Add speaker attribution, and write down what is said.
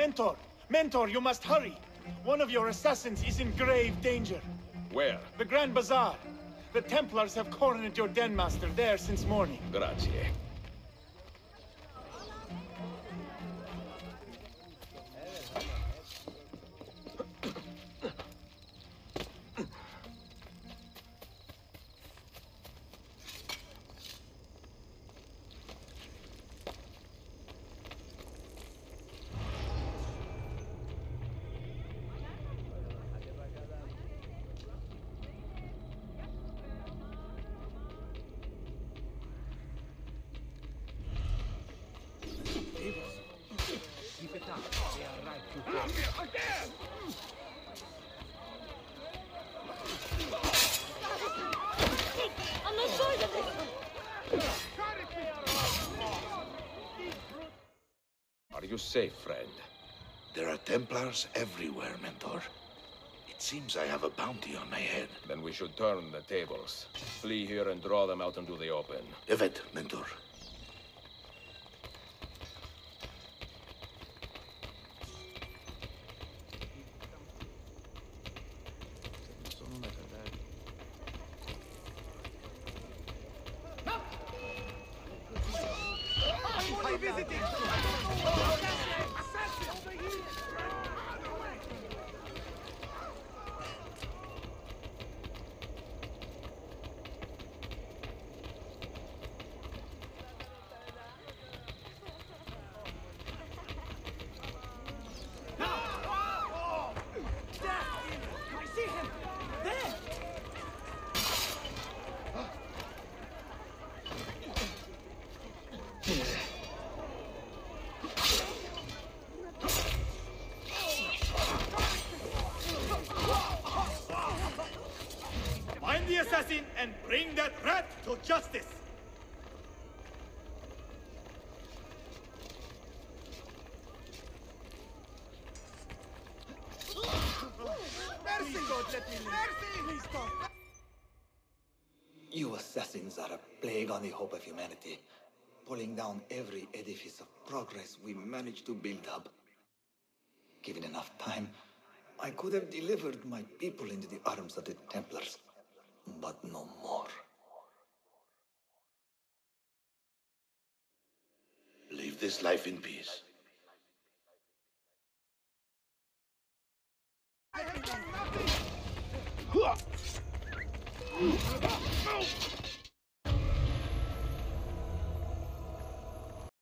Speaker 1: Mentor! Mentor, you must hurry! One of your assassins is in grave danger.
Speaker 2: Where?
Speaker 1: The Grand Bazaar. The Templars have cornered your den master there since morning.
Speaker 2: Grazie. Are you safe, friend?
Speaker 3: There are Templars everywhere, Mentor. It seems I have a bounty on my head.
Speaker 2: Then we should turn the tables. Flee here and draw them out into the open.
Speaker 3: Evet, Mentor.
Speaker 4: I
Speaker 1: assassin and bring that rat to justice! Mercy! God, let me live. Please, God.
Speaker 5: You assassins are a plague on the hope of humanity, pulling down every edifice of progress we managed to build up. Given enough time, I could have delivered my people into the arms of the Templars, but no more.
Speaker 3: Live this life in peace.